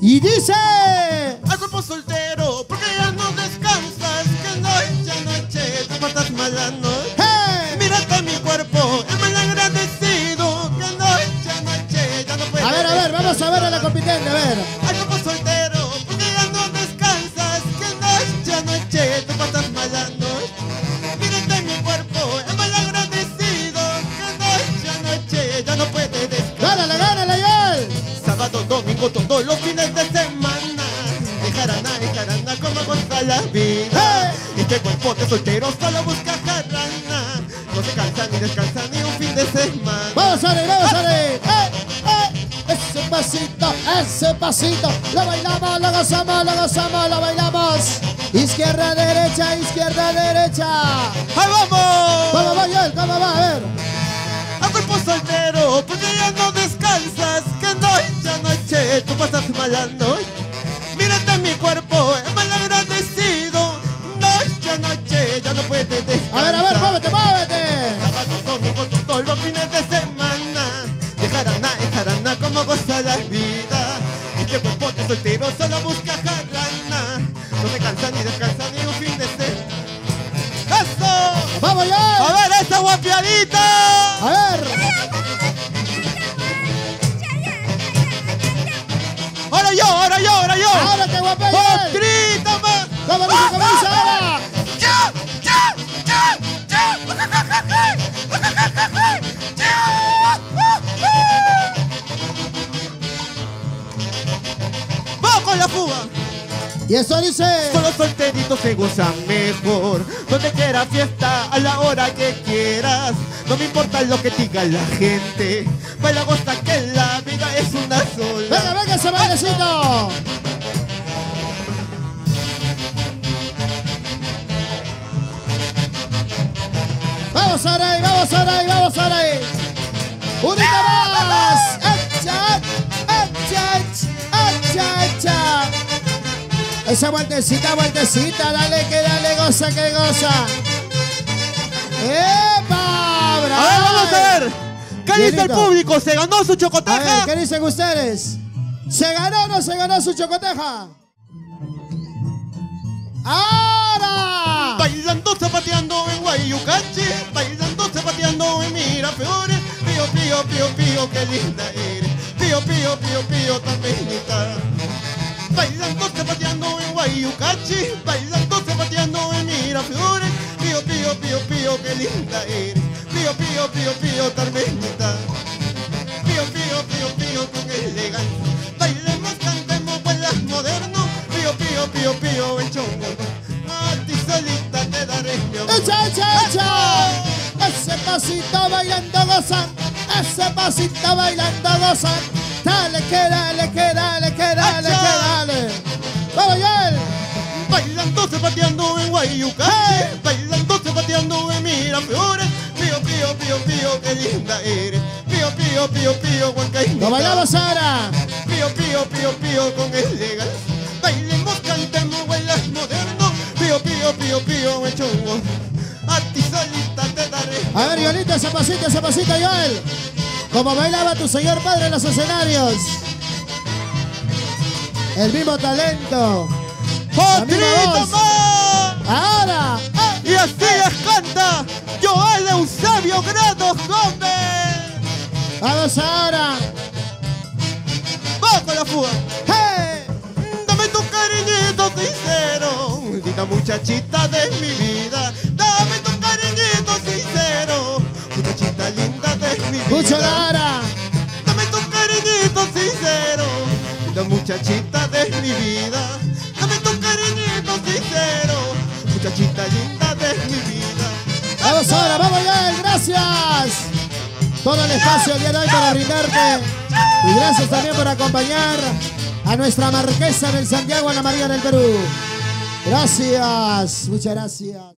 Y dice. Al cuerpo soltero, porque ya no descansas. Que noche a noche te pasas mala noche. ¡Hey! Mírate mi cuerpo, el mal agradecido. Que noche a noche ya no puedes. A ver, a ver, vamos a ver a la compitente, a ver. Domingo, todos los fines de semana. De jarana, de jarana, como goza la vida. Y este cuerpo de soltero solo busca jarana. No se cansa ni descansa ni un fin de semana. ¡Vamos, Ale, vamos, Ale! ¡Eh, eh! Ese pasito, ese pasito. Lo bailamos, lo gozamos, lo gozamos, lo bailamos. Izquierda, derecha, izquierda, derecha. ¡Ahí vamos! ¿Cómo va, Joel? ¿Cómo va? A ver. A cuerpo soltero, porque ya no a tú pasas mala noche. Mírate mi cuerpo, es mal agradecido. Noche a noche ya no puedes descansar. A ver, a ver, muévete, muévete. Sábado, domingo, todos los fines de semana De jarana en jarana como goza la vida Este cuerpo de soltero solo busca jarana No se cansa ni descansa ni un fin de semana ¡Eso! ¡Vamos, ¡A Joel! ver esa guapiadita! A ver. ¡Otrita más! ¿Cómo dice, cómo dice ahora? ¡Ya! ¡Ya! ¡Ya! ¡Ya! ¡Vamos con la fuga! Y eso dice. Solo solteritos se gozan mejor. Donde quiera fiesta, a la hora que quieras. No me importa lo que diga la gente. Baila goza que la vida es una Venga, sola. venga ese bailecito. Vamos ahora ahí, vamos ahora ahí. Unita más. Echa, echa, echa, echa. Esa vueltecita, vueltecita, dale que dale, goza que goza. ¡Epa! ¡Bravo! A ver, vamos a ver. ¿Qué dice el público? ¿Se ganó su A ver, chocoteja? ¿qué dicen ustedes? ¿Se ganó o no se ganó su chocoteja? ¡Ahora! Linda eres. Pío, pío, pío, pío, tan bonita. Bailando, zapateando en Guayucachi, bailando, zapateando en Miraflores. Pío, pío, pío, pío, qué linda eres. Pío, pío, pío, pío, tan bonita. Pío, pío, pío, pío, con elegancia. Bailemos, cantemos, bailas moderno. Pío, pío, pío, pío, el chongo. Solita te daré mi amor. ¡Echa, echa, echa! Ese pasito bailando gozan, ese pasito bailando gozan. Dale, que dale, que dale, que dale, que dale. ¡Vamos, Joel! Bailando, zapateando en Guayucache. Bailando, zapateando en Miraflores. Pío, pío, pío, pío, qué linda eres. Pío, pío, pío, pío, Huancaína. ¡Lo bailamos ahora! Pío, pío, pío, pío, con elegancia. Bailemos, cantemos, bailas moderno. Pío, pío, pío, pío, el chongo. A ti daré. A ver, Joelito, ese pasito, ese pasito, Joel. Como bailaba tu señor padre en los escenarios. El mismo talento. ¡Otrito más! Ahora. ¡eh! Y así les canta Joel Eusebio Grados Gómez. Vamos ahora. ¡Vamos con la fuga! ¡Hey! Dame tu cariñito sincero, linda muchachita de mi vida. Ahora. Dame tu cariñito sincero, linda muchachita de mi vida. Dame tu cariñito sincero, muchachita linda de mi vida. Vamos ahora, vamos Joel, gracias. Todo el espacio el día de hoy para brindarte. Y gracias también por acompañar a nuestra marquesa del Santiago, Ana María del Perú. Gracias, muchas gracias.